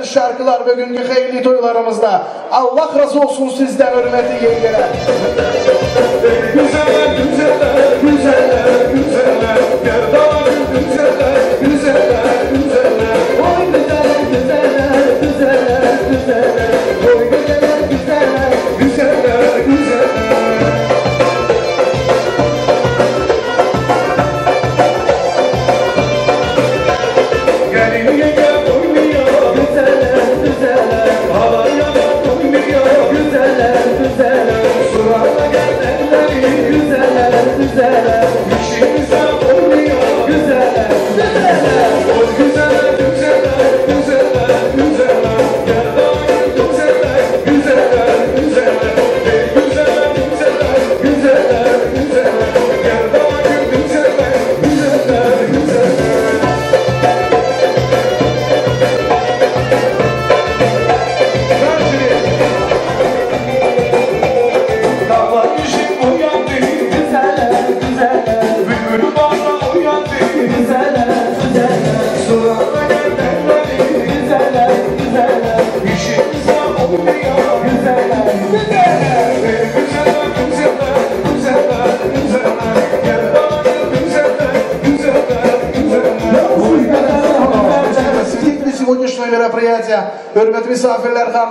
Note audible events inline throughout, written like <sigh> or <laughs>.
güzel şarkılar bugünkü hayırlı toylarımızda. Allah razı olsun sizden hürmeti yengeler. güzel, güzel.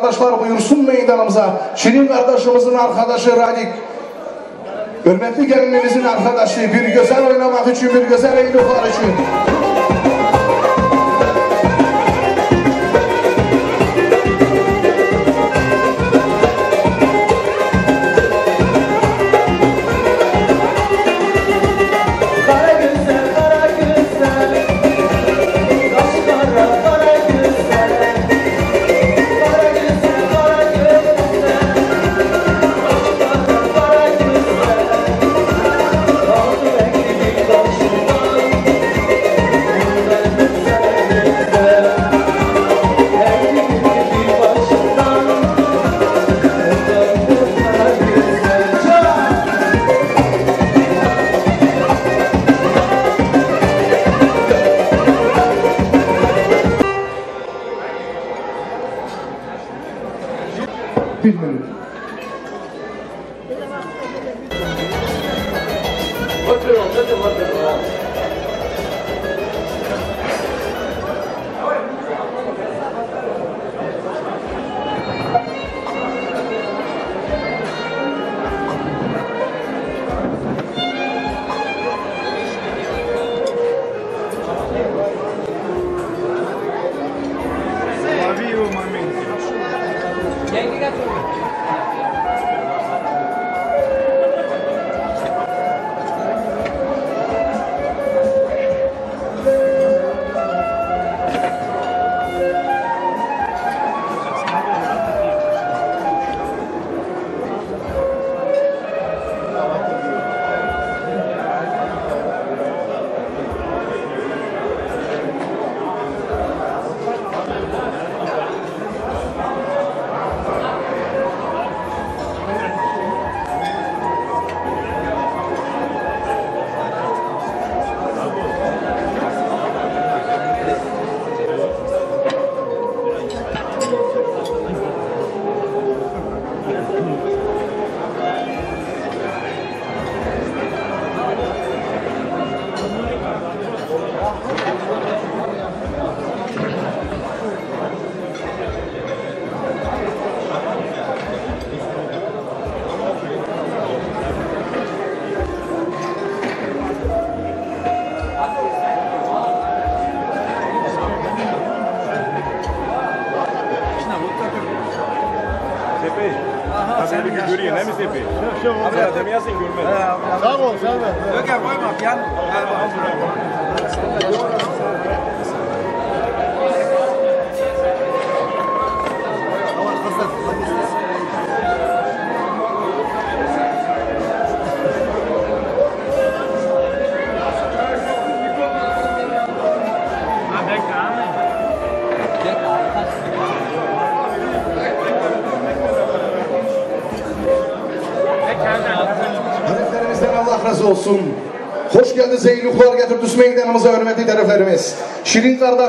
kardeşler buyursun meydanımıza. Şirin kardeşimizin arkadaşı Radik. Hürmetli gelinimizin arkadaşı bir güzel oynamak için, bir güzel eylülü için.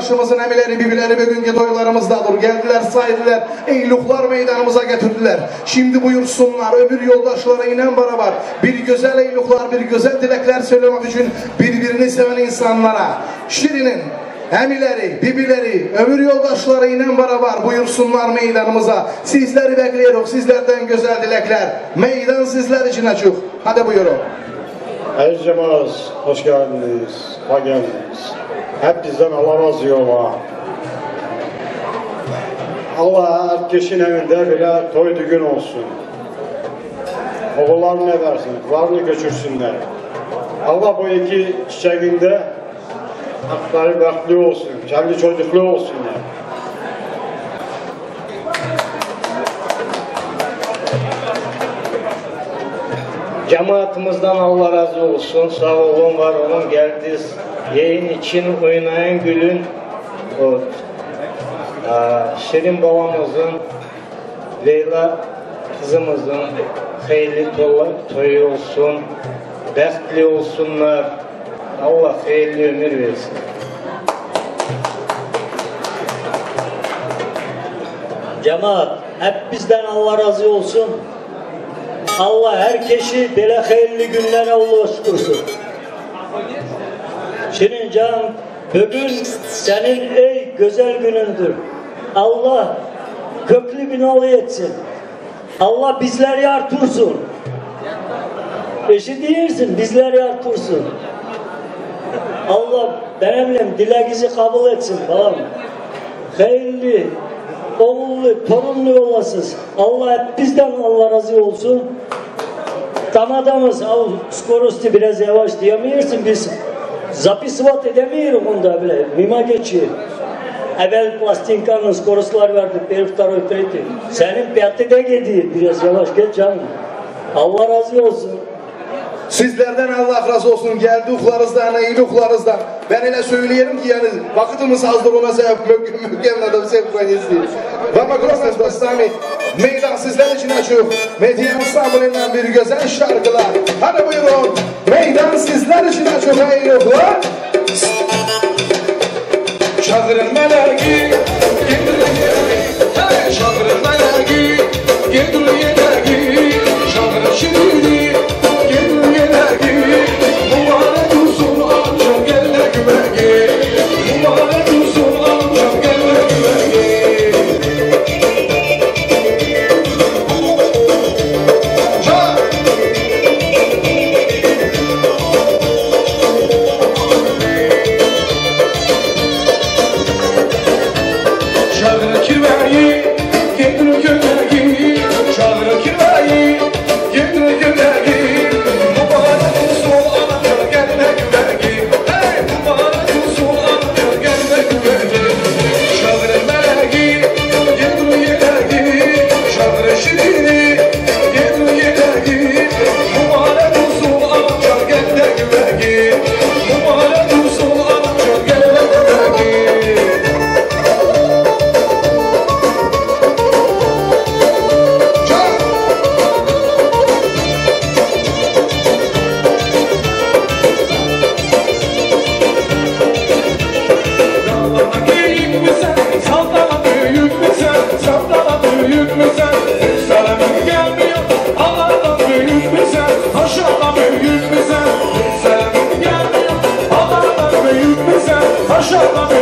Şirin kardeşimizin emileri bibileri bugünkü toylarımızdadır. Geldiler saydılar eyluklar meydanımıza getirdiler. Şimdi buyursunlar öbür yoldaşlarıyla beraber bir güzel eyluklar bir güzel dilekler söylemek için birbirini seven insanlara. Şirin'in Emileri, bibileri, ömür yoldaşlarıyla beraber buyursunlar meydanımıza. Sizleri bekliyoruz, sizlerden güzel dilekler. Meydan sizler için açık. Hadi buyurun. Aziz hoş geldiniz. Hoş geldiniz. Hep bizden Allah razı ola. Allah herkesin evinde bile toy düğün olsun. Oğullarını ne versin, varını göçürsünler. Allah bu iki çiçeğinde hakları baklı olsun, kendi çocuklu olsunlar. Cemaatimizden Allah razı olsun. Sağ olun, var olun. Geldiniz. Yayın için oynayan gülün o, aa, Şirin babamızın Leyla kızımızın hayırlı toyu olsun. Bəxtli olsunlar. Allah hayırlı ömür versin. Cemaat hep bizden Allah razı olsun. Allah herkesi böyle hayırlı günlere ulaştırsın. Senin can bugün senin ey güzel günündür. Allah köklü binalı etsin. Allah bizleri artırsın. Eşi değilsin bizleri artırsın. Allah benimle dileğinizi kabul etsin balam. Hayırlı, oğullu, torunlu yollasız. Allah hep bizden Allah razı olsun. Damadamız, av, skorosti biraz yavaş diyemiyorsun biz. Zapisvat edemiyoruz onda bile, mima geçiyor. Evvel plastinkanın skoroslar verdik, bir tarafı ötürüydü. Senin piyatı da gidiyor, biraz yavaş geç canım. Allah razı olsun. Sizlerden Allah razı olsun. Geldiklerizden, iyiliklerizden. Ben öyle söyleyelim ki yani vakitimiz azdır ona sebep mükemmel sebep koyuyoruz. Vama Grosnes Bastami meydan sizler için açık. Medya İstanbul'un bir güzel şarkılar. Hadi buyurun. Meydan sizler için açık eyluklar. Çağırın meleki, getirin yeri. Çağırın meleki, getirin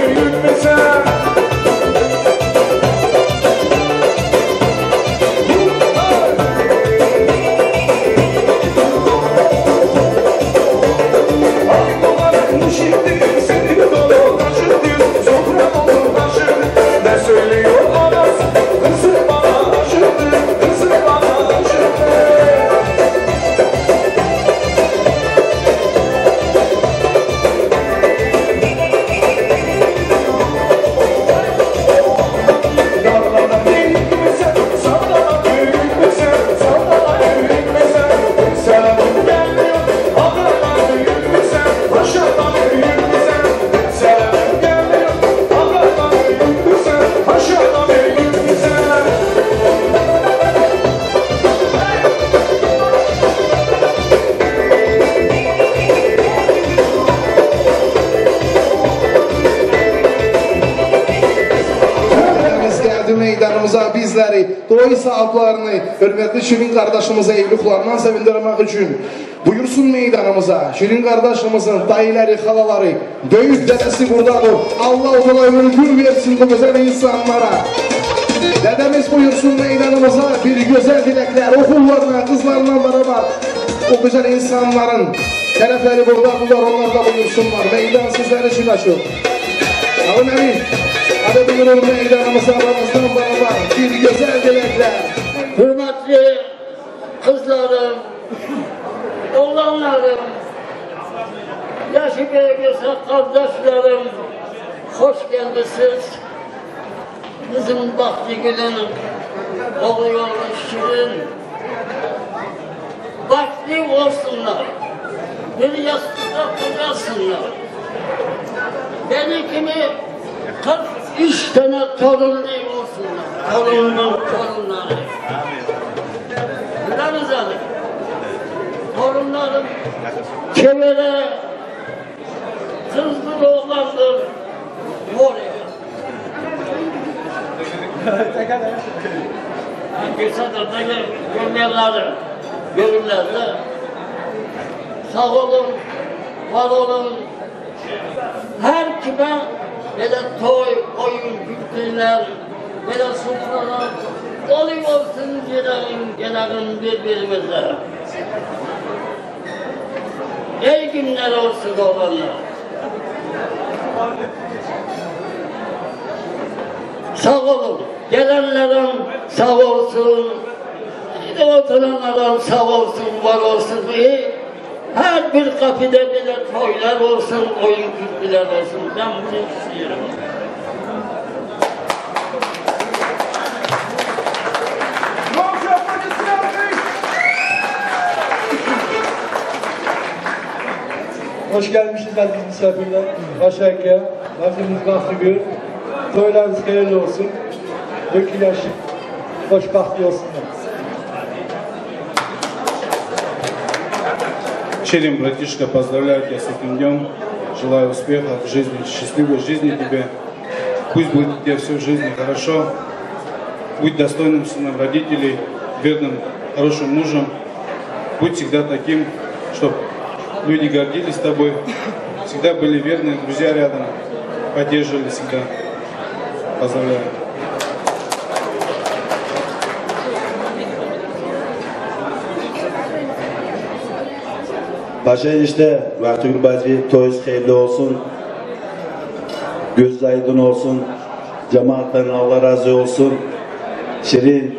المساء Şirin kardeşimize evliliklarından sevindirmek için buyursun meydanımıza. Şirin kardeşimizin dayıları, halaları, büyük dedesi buradadır. Allah uzun ömür gün versin bu güzel insanlara. Dedemiz buyursun meydanımıza bir güzel dilekler, okullarına, kızlarına beraber o güzel insanların tarafları buradadılar, onlar da buyursunlar. Meydan sizler için açıyor. Alın emin. Hadi buyurun meydanımıza aramızdan beraber bir güzel dilekler. Büyük kardeşlerim, hoş geldiniz. Bizim vakti günün oluyor şirin. Vakti olsunlar, bir yastıkta kocasınlar. Beni kimi 43 tane torunlu olsunlar. Torunumun torunları. Bilemez abi. Torunlarım kemere kızdır oğlandır. Oraya. Geçen de görmeyenleri görürler de sağ olun, var olun, her kime böyle toy, oyun, kültürler, böyle sofralar dolu olsun gelelim, gelelim birbirimize. İyi günler olsun olanlar. Sağ olun. Gelenlerin sağ olsun. Oturanların sağ olsun, var olsun. İyi. Her bir kapıda bile toylar olsun, oyun kültürler olsun. Ben bunu istiyorum. Hoş gelmişsiniz aziz misafirler. Başakya, vaktimiz vakti gör. Toylarınız hayırlı olsun. Dökül yaşı, hoşbahtlı olsunlar. Черем, братишка, поздравляю тебя с этим днем. Желаю успеха в жизни, счастливой жизни тебе. Пусть будет у тебя все в жизни хорошо. Будь достойным сыном родителей, верным, хорошим мужем. Будь всегда таким, чтобы люди гордились тобой. Всегда были верные друзья рядом. Поддерживали всегда. Поздравляю. Paşa işte Vaktül Bazbi toyuz hayırlı olsun. Göz aydın olsun. Cemaatlerin Allah razı olsun. Şirin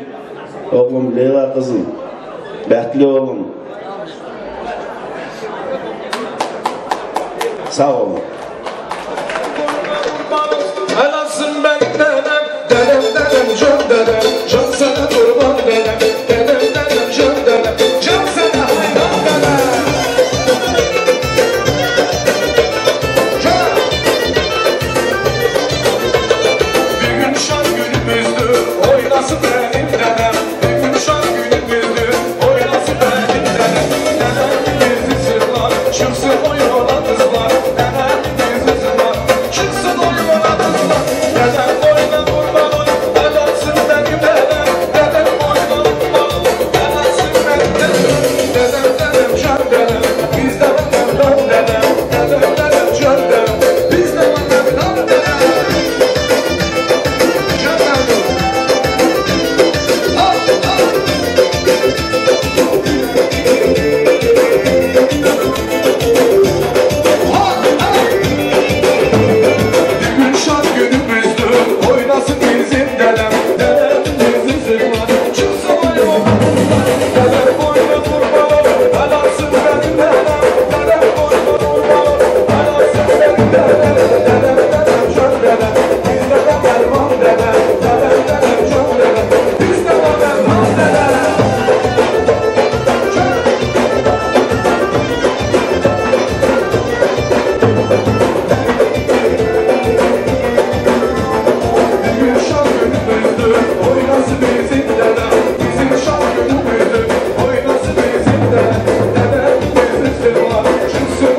oğlum Leyla kızım. Bəxtli oğlum. Sağ Yes.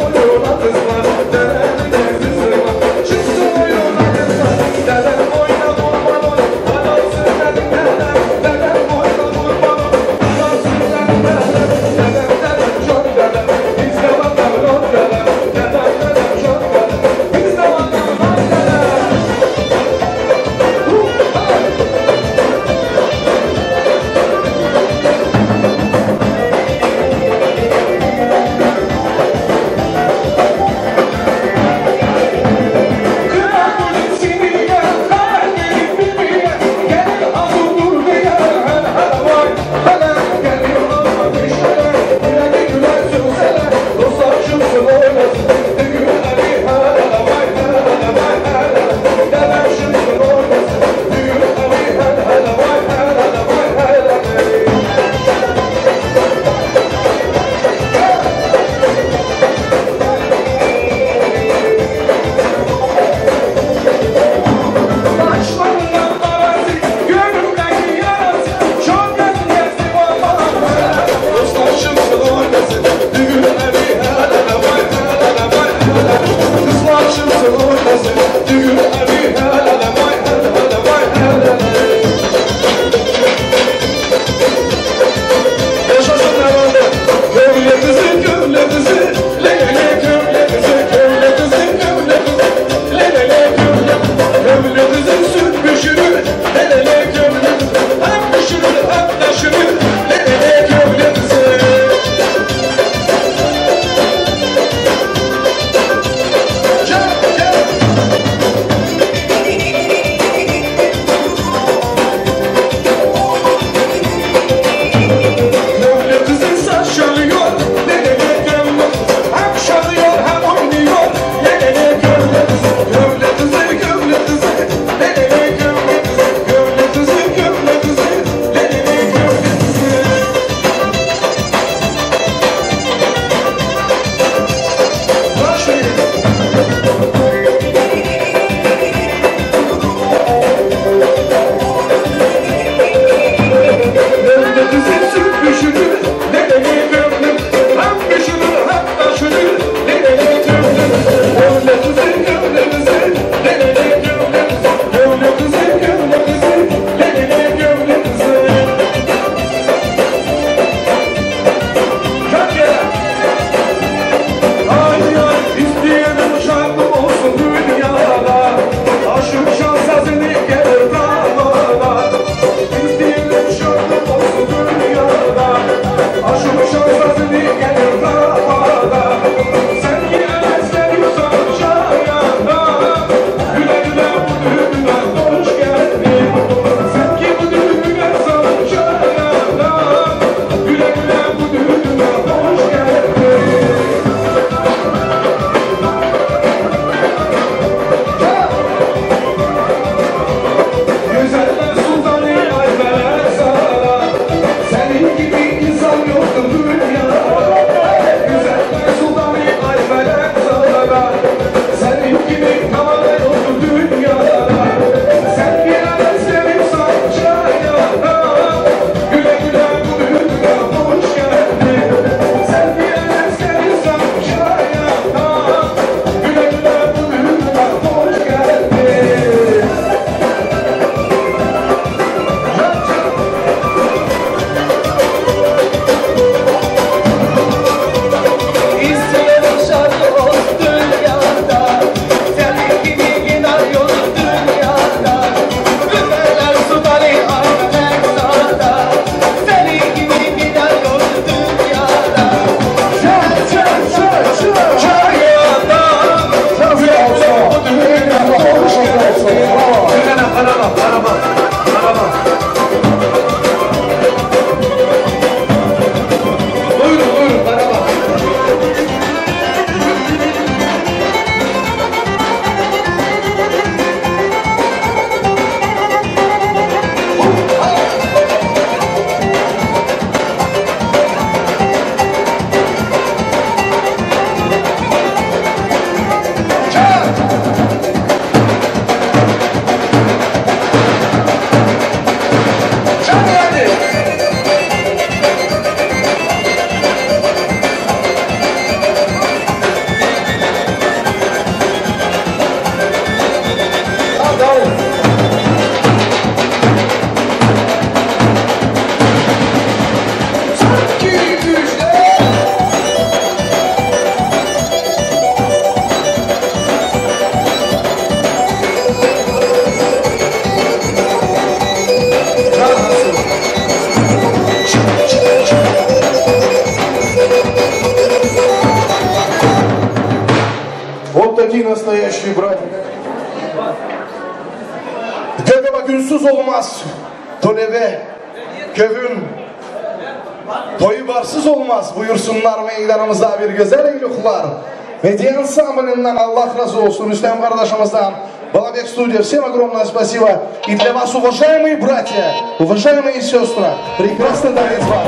ансамблем Аллах разы olsun Müslüman kardeşimizden. Балабек студия, всем огромное спасибо. И для вас, уважаемые братья, уважаемые сестры, прекрасный танец вам.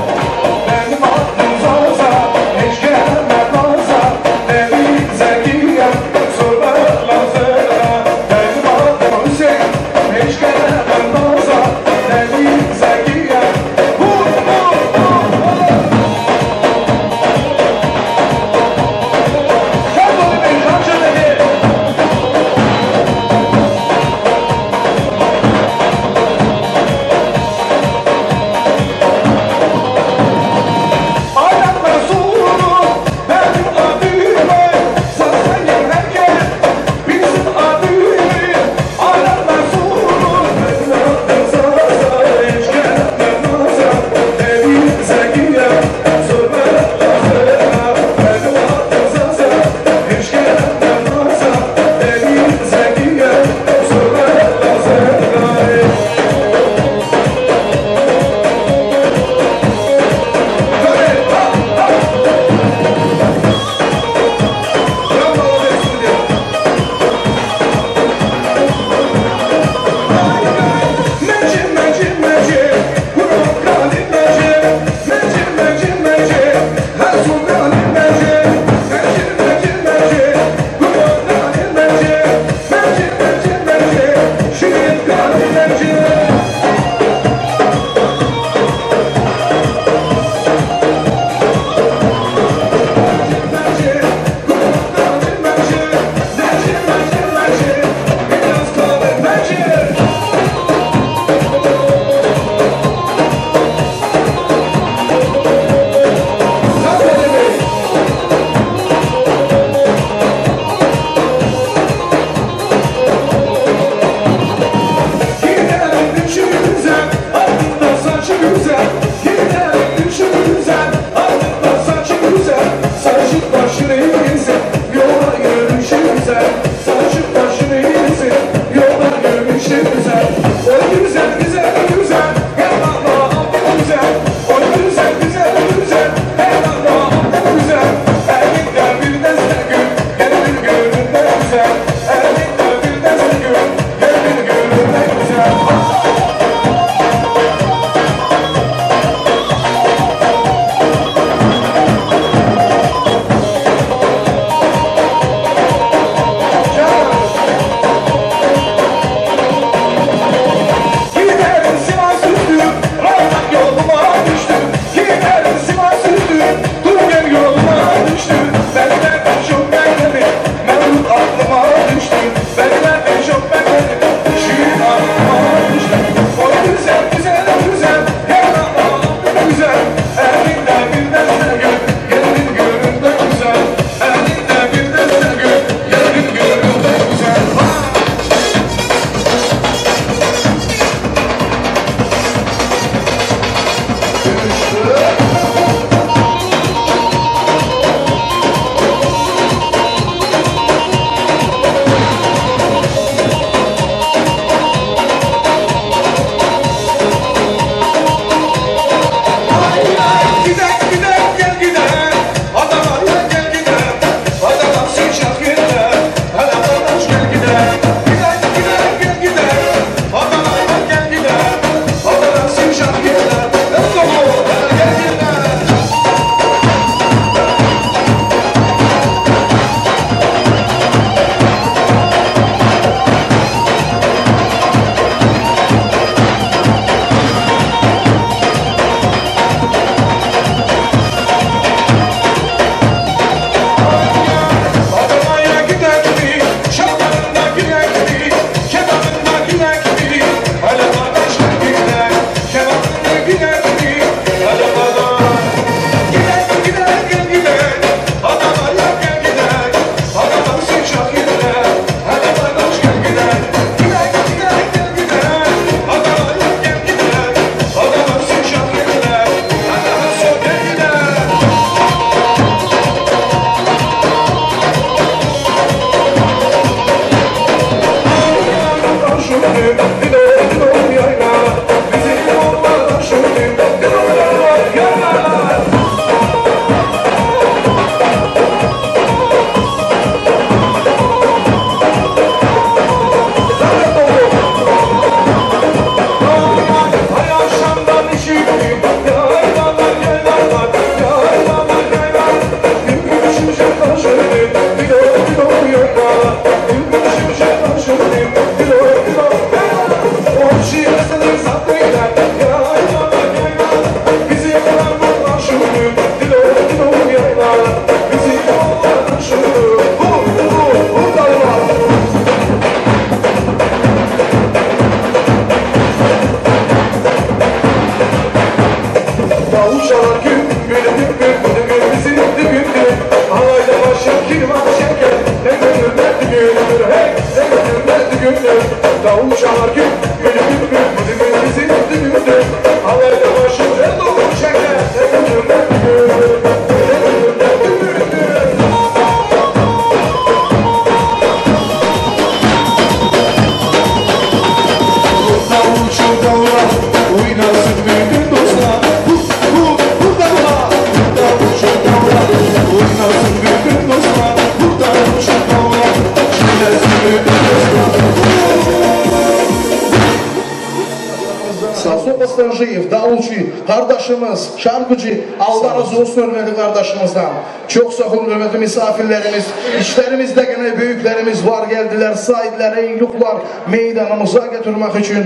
Aslanjıyev, davulcu, kardeşimiz, şarkıcı, Allah razı olsun hürmetli kardeşimizden. Çok sağ olun hürmetli misafirlerimiz. İçlerimizde gene büyüklerimiz var geldiler, sahipler, eyluklar meydanımıza getirmek için. <laughs>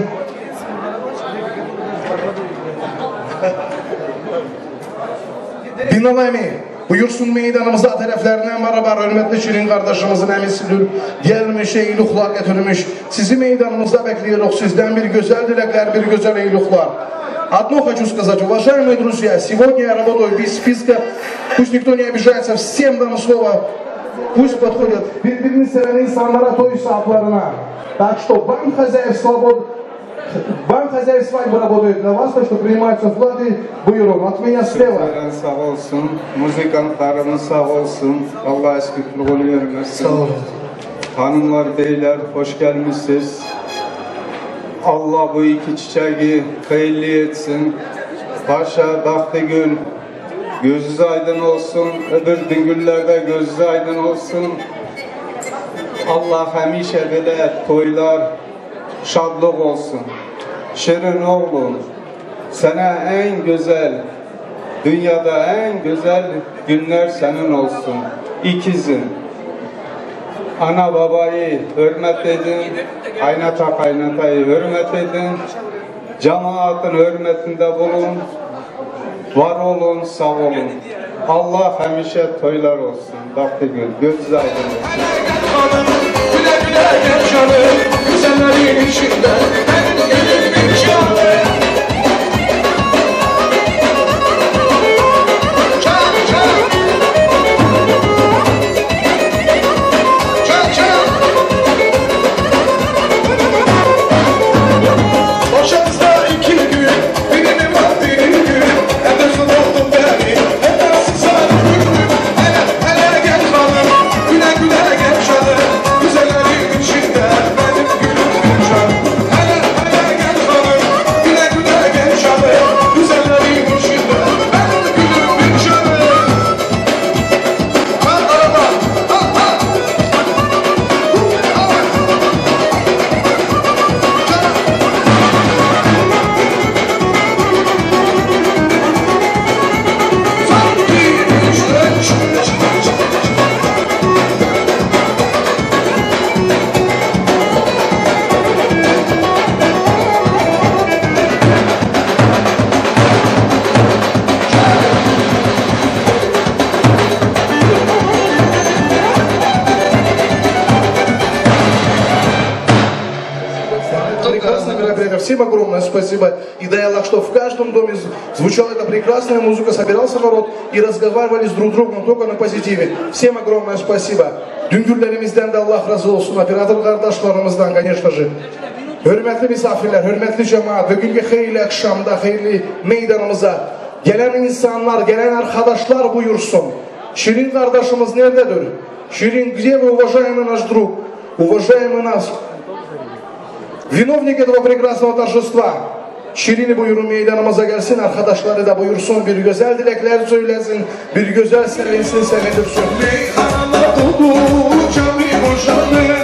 Dinlememi, buyursun meydanımıza taraflarından beraber hürmetli Şirin kardeşimizin emisidir. Gelmiş eyluklar getirmiş. Sizi meydanımızda bekliyoruz. Sizden bir güzel dilekler, bir güzel eyluklar. Одно хочу сказать, уважаемые друзья, сегодня я работаю без списка, пусть никто не обижается, всем дам слово, пусть подходят. Так что банк хозяев свобод, банк хозяев свадьбы работает для вас, так что принимаются вклады, buyurun, от меня слева. Sağ olsun, müzikantlarımız sağ olsun. Allah eskikliğini vermesin. Hanımlar, beyler hoş gelmişsiniz. Allah bu iki çiçeği hayırlı etsin. Paşa, Baktigül, gözünüz aydın olsun. Öbür güllerde gözünüz aydın olsun. Allah həmişə belə toylar şadlıq olsun. Şirin oğlum, sənə ən gözəl, dünyada ən gözəl günlər sənin olsun. İkizin. Ana babayı hürmet edin, kaynata kaynatayı hürmet edin, cemaatin hürmetinde bulun, var olun, sağ olun. Allah həmişə toylar olsun. Baktigül, gözünüz aydın olsun. Güle güle gel canım Güzellerin içinde прекрасная музыка, собирался народ и разговаривали с друг другом только на позитиве. Всем огромное спасибо. De Allah razı olsun. Operator kardeşlerimizden, конечно же. Hürmetli misafirler, hürmetli cemaat, bugünkü hayırlı akşamda, hayırlı meydanımıza gelen insanlar, gelen arkadaşlar buyursun. Şirin kardeşimiz nerededir? Şirin, где вы, уважаемый наш друг? Уважаемый наш Vinovnik этого прекрасного торжества. Şirini buyurun meydanımıza gelsin, arkadaşları da buyursun, bir güzel dilekler söylesin, bir güzel sevinsin, sevindirsin. Meyhanlar dolu cami boşandı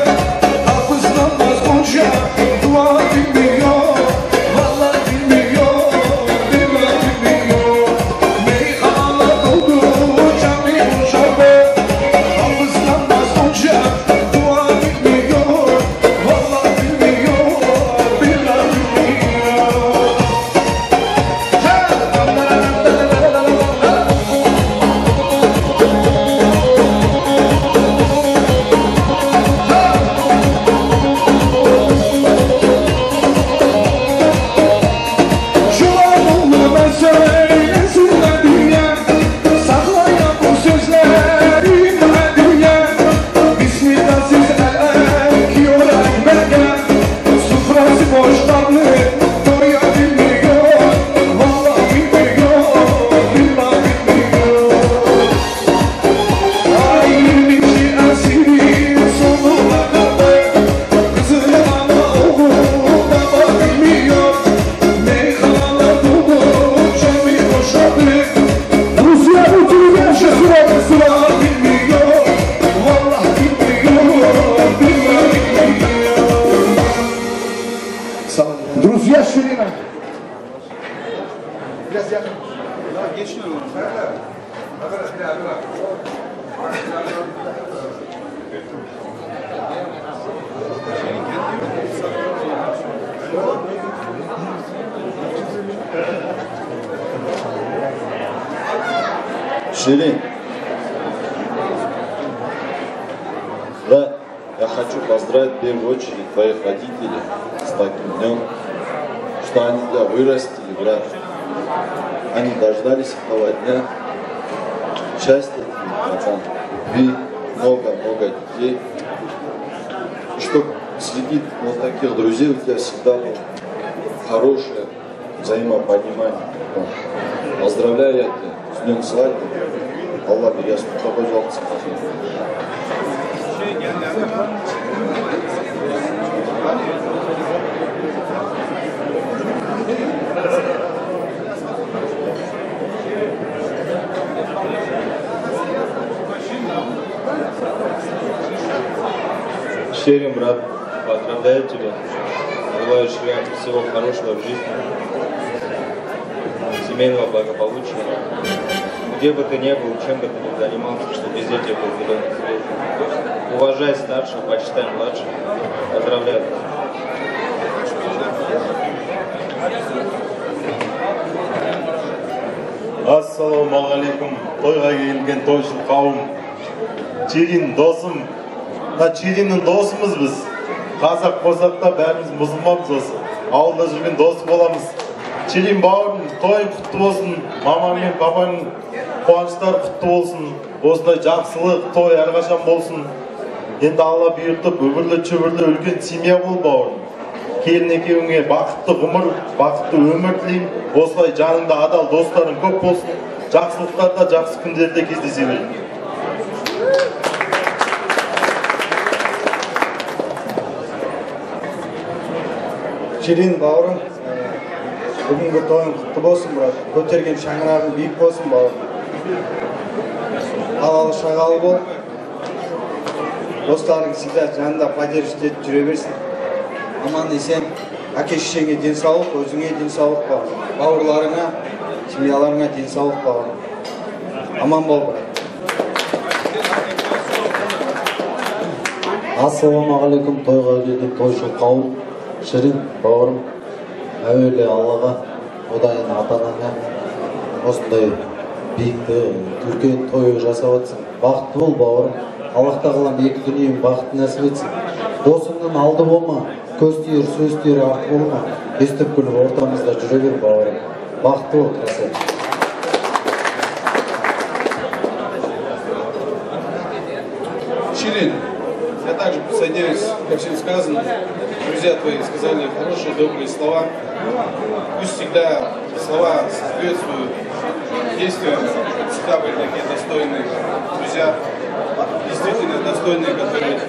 слова дня. Счастья, потом любви, много-много детей. Чтобы среди вот таких друзей у тебя всегда было хорошее взаимопонимание. Поздравляю я тебя с Днем Свадьбы. Аллах, я с тобой жаловаться Thank you. Шерим, брат, поздравляю тебя. Желаю тебе всего хорошего в жизни, семейного благополучия. Где бы ты ни был, чем бы ты ни занимался, чтобы везде тебе был зеленый свет. Уважай старших, почитай младших. Поздравляю. ассалаумағалейкум тойға келген тойшыл қауым черин досым мына чериннің досымыз біз қазақ болсақ та бәріміз мұсылманбыз осы ауылда жүрген дос боламыз черин бауырым тойың құтты болсын мамаң мен папаң қуаныштары құтты болсын осындай жақсылық той әрқашан болсын енді алла бұйыртып үбірлі чүбірлі үлкен семья бол бауырым келін екеуіңе бақытты ғұмыр бақытты өмір тілеймін осылай жаныңда адал достарың көп болсын жақсылықтарда жақсы күндерде кездесе бер Ширин бауырым, бүгінгі тойың құтты болсын, брат. Көтерген шаңырағың биік болсын, бауырым. Қалалы шағалы бол. Достарың всегда жанында поддерживать етіп жүре берсін. Аман есен, әке шешеңе денсаулық, өзіңе денсаулық бауырым. Бауырларыңа, семьяларыңа денсаулық бауырым. Аман бол, брат. ассалаумағалейкум тойға келген тойшыл қауым шірин бауырым әуелі аллаға одан ата анаңа осындай биікті үлкен той жасап жатсың бақытты бол бауырым. Аллах тағалам екі дүниенің бақытын нәсіп етсін. Досыңның алды болма көз тиер сөз тиер арты болма. Естіп күліп ортамызда жүре бер бауырым. Бақытты бол красавчик Ширин, я также присоединяюсь ко всем сказанным. Друзья твои сказали хорошие, добрые слова. Пусть всегда слова соответствуют действиям. Всегда были такие достойные друзья. Действительно достойные, которые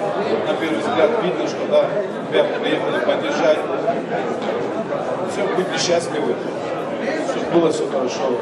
на первый взгляд видно, что да, тебя приехали поддержать. Все, будьте счастливы, чтобы было все хорошо.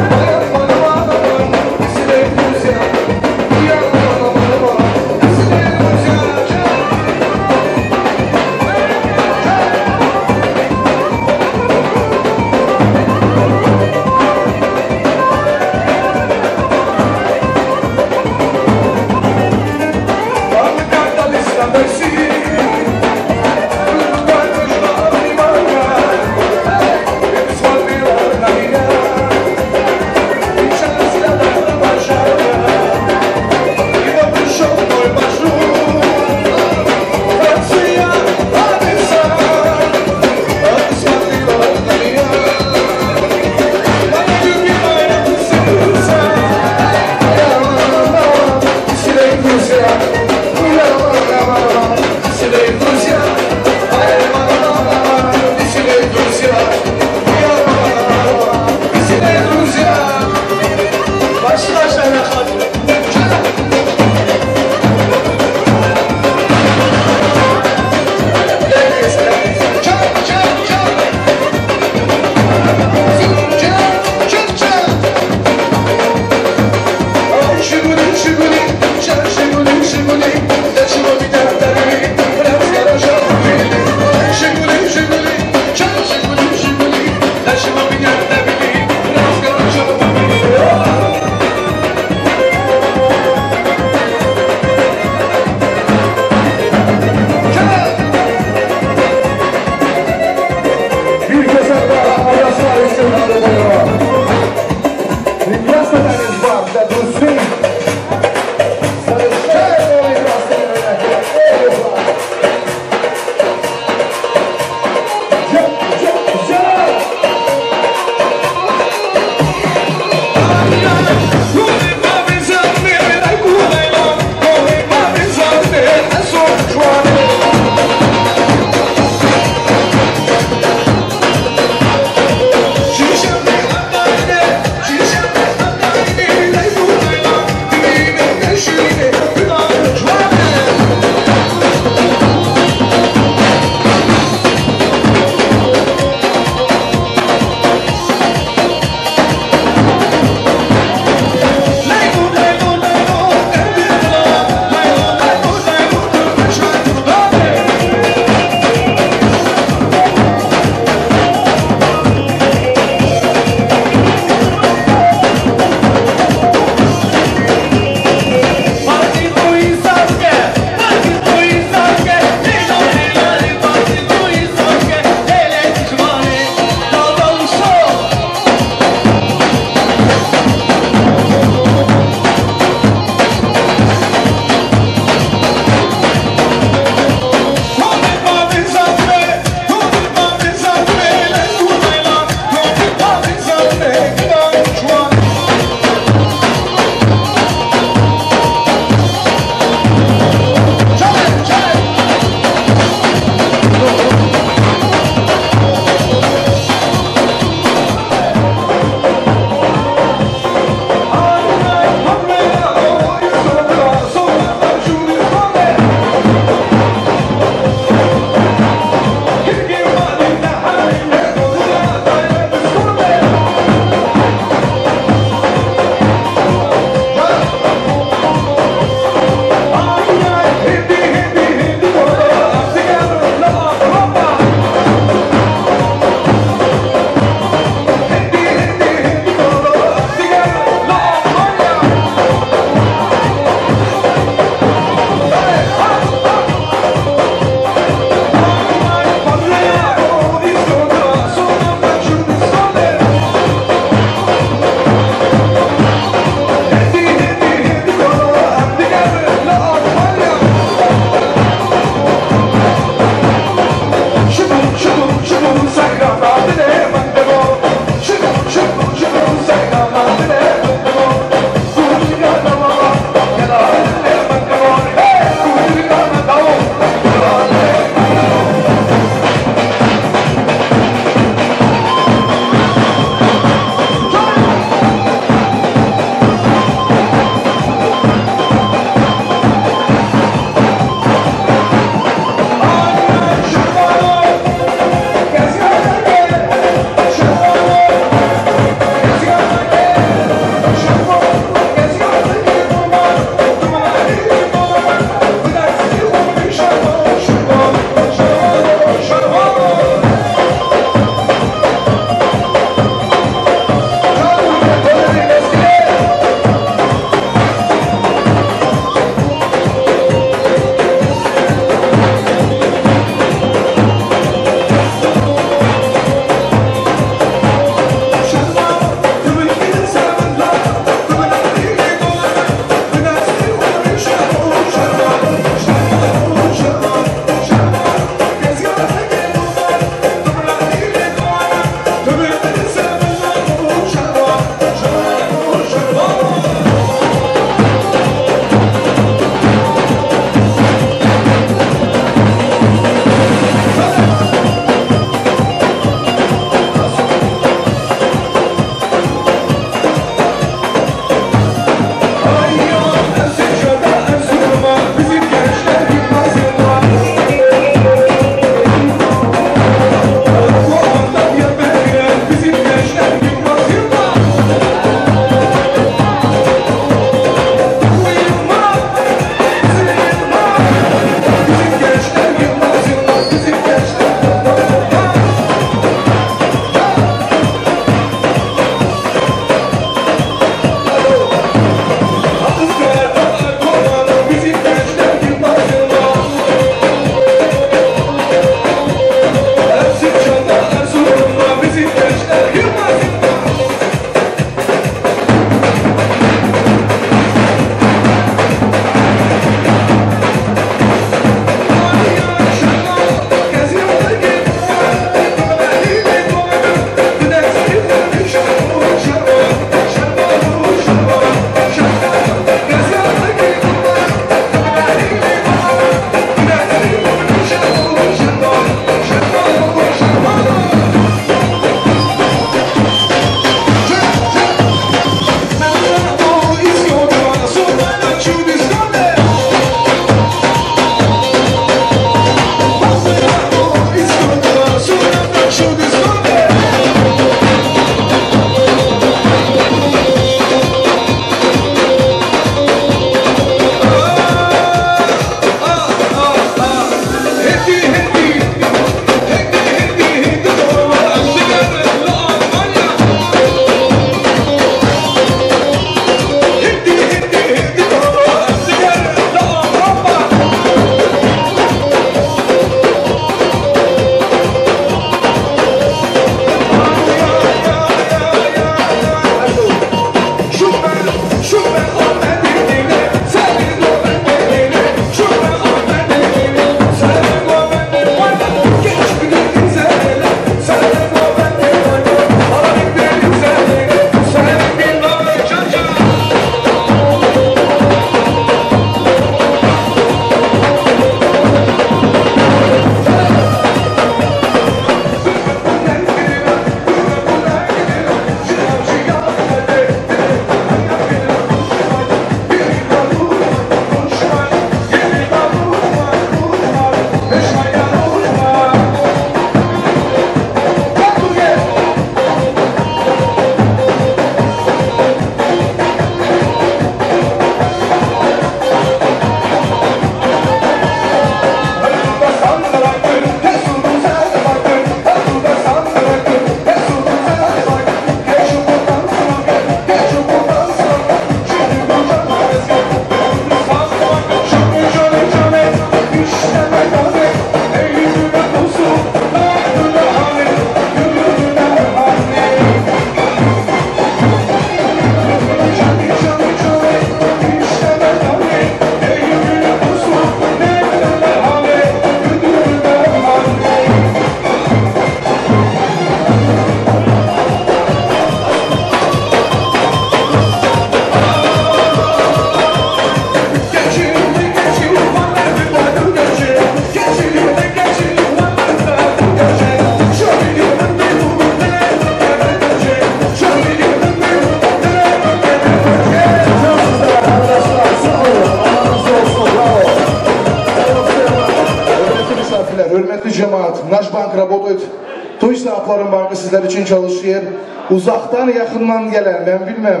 Uzaktan yakından gelen ben bilmem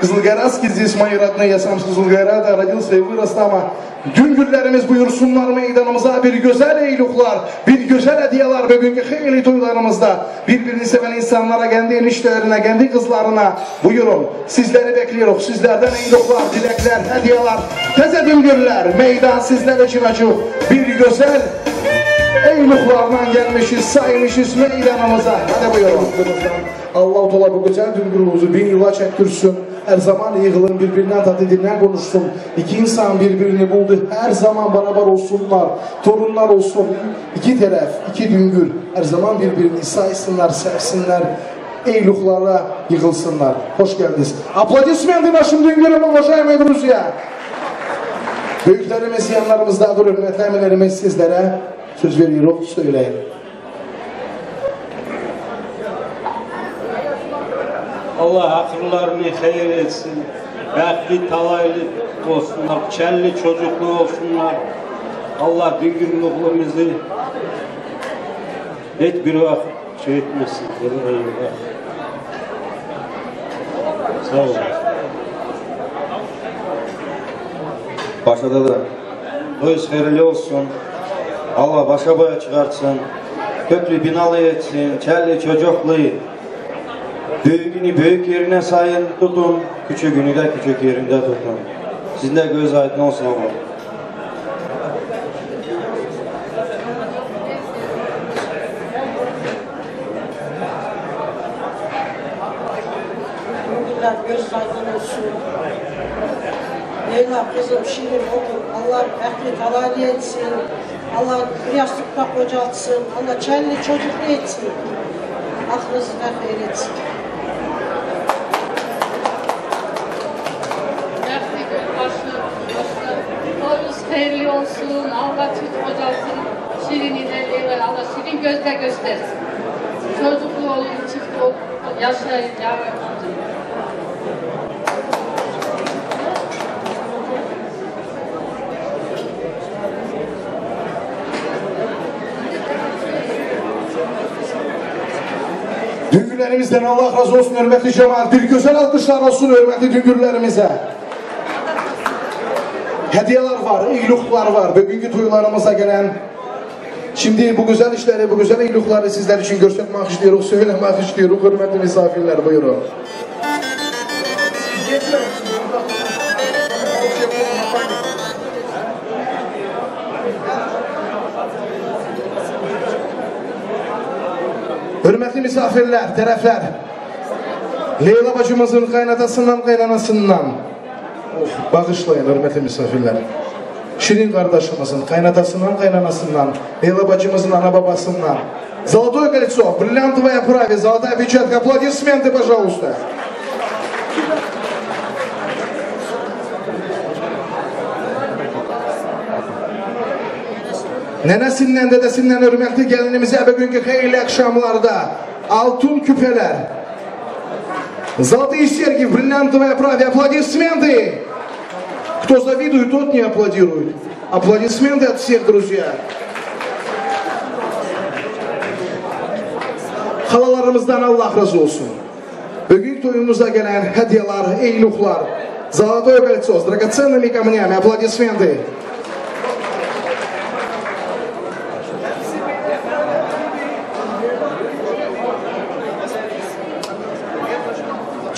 Kızılgaraz ki здесь мои родные, я сам с Кызылгорада, родился и вырос там. Düngürlerimiz buyursunlar meydanımıza bir güzel eyluklar, bir güzel hediyeler bugünkü hayırlı toylarımızda. Birbirini seven insanlara, kendi eniştelerine, kendi kızlarına buyurun. Sizleri bekliyoruz. Sizlerden eyluklar, dilekler, hediyeler, teze düngürler. Meydan sizler için açık. Bir güzel eyluklardan gelmişiz, saymışız meydanımıza. Hadi buyurun. Allah-u Teala bu güzel düngürümüzü bin yıla çektirsin. Her zaman yığılın birbirinden tatliliğinden konuşsun. İki insan birbirini buldu. Her zaman beraber olsunlar. Torunlar olsun. İki taraf, iki düngür. Her zaman birbirini saysınlar, sevsinler. Eyluklara yığılsınlar. Hoş geldiniz. Aplodismenты нашим düngürüm, уважаемые друзья. Büyüklerimiz yanlarımızda durur. Hürmetli emirlerimiz sizlere söz veriyoruz. Söyleyin. Allah akıllarını hayır etsin. Bəxtli talaylı olsunlar, çəlli çocuklu olsunlar. Allah düngürlüğümüzü hiç bir vaxt şey etmesin. Eyvallah. Sağ olun. Başada da toyuz hayırlı olsun. Allah başa boya çıkartsın. Köklü binalı etsin. Çelli çocuklu. Büyüğünü büyük yerine sayın tutun. Küçüğünü de küçük yerinde tutun. Sizin de göz aydın olsun Allah. Göz aydın olsun. Leyla kızım şirin otur. Allah ehli talali etsin. Allah bir yastıkta kocaltsın. Allah çelli çocuklu etsin. Aklınızda hayır etsin. Dertli başı, başı, toyunuz hayırlı olsun, Allah çift kocasın, şirin ilerleyin, Allah şirin gözle göstersin. Çocuklu olun, çift olun, yaşayın yavrum. Düngürlerimizden Allah razı olsun hürmetli cemaat. Bir güzel alkışlar olsun hürmetli düngürlerimize. Hediyeler var, iyilikler var. Bugünkü toylarımıza gelen Şimdi bu güzel işleri, bu güzel iyilikleri sizler için göstermek istiyoruz, söylemek istiyoruz. Hürmetli misafirler buyurun. Hürmetli misafirler, taraflar. Leyla bacımızın kaynatasından kaynanasından. Oh, bağışlayın hürmetli misafirler. Şirin kardeşimizin kaynatasından kaynanasından. Leyla bacımızın ana babasından. Золотое кольцо, бриллиантовая праве, золотая печатка. Аплодисменты, пожалуйста. Nenesinden dedesinden hürmetli gelinimize bugünkü hayırlı akşamlarda altın küpeler, золотые серьги в бриллиантовой оправе, аплодисменты! Кто завидует, тот не аплодирует. Аплодисменты от всех, друзья. Halalarımızdan Allah razı olsun. Bugün toyumuza gelen hediyeler, eyluklar, золотое кольцо с драгоценными камнями, аплодисменты.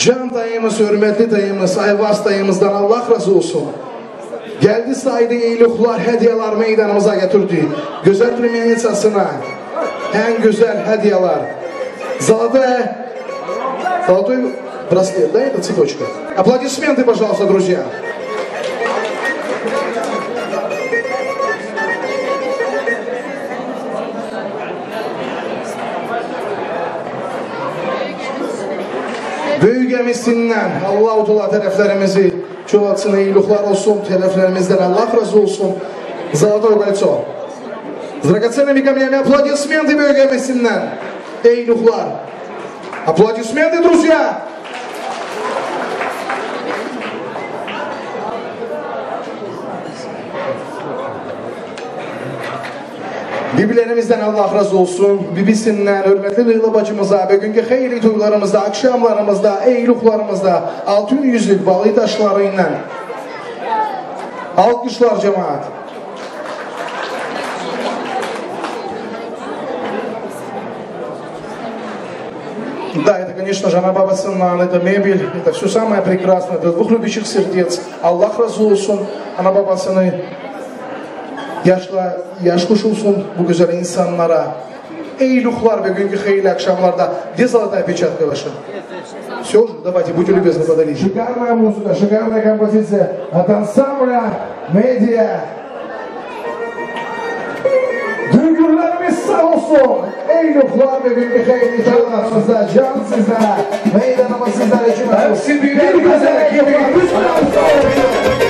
Can dayımız, hürmetli dayımız, Ayvaz dayımızdan Allah razı olsun. Geldi saydı iyilikler, hediyeler meydanımıza getirdi. Güzel plemiyenicasına en güzel hediyeler. Золотая, золотой браслет, да, это цепочка? Аплодисменты, пожалуйста, друзья. Büyük emisinden Allah-u Teala tərəflərimizi çoğaltsın, iyiliklər olsun, tərəflərimizdən Allah razı olsun. Золотое кольцо. С драгоценными камнями аплодисменты büyük emisinden. Eyluklar. Аплодисменты, друзья! Bibilerimizden Allah razı olsun. Bibisinden hürmetli Leyla bacımıza, bugünkü hayırlı toylarımızda, akşamlarımızda, eyluklarımızda, altın yüzlük balı taşlarıyla. Alkışlar cemaat. Да, это, конечно же, она баба цена, это мебель, это все самое прекрасное, это двух любящих сердец. Аллах разулsun, ana babasını yaşla, yaş koşulsun bu güzel insanlara. Ey ruhlar bugünkü hayırlı akşamlarda где золотая печатка ваша? Все уже, давайте, будьте любезны, подарите. Шикарная музыка, шикарная композиция от ансамбля «Медиа». Duygularımız sağ olsun. Ey ruhlar ve günlük hayırlı canlarımızda, can sizde, meydanımız sizler için. Hepsi birer güzel gibi. Evimizin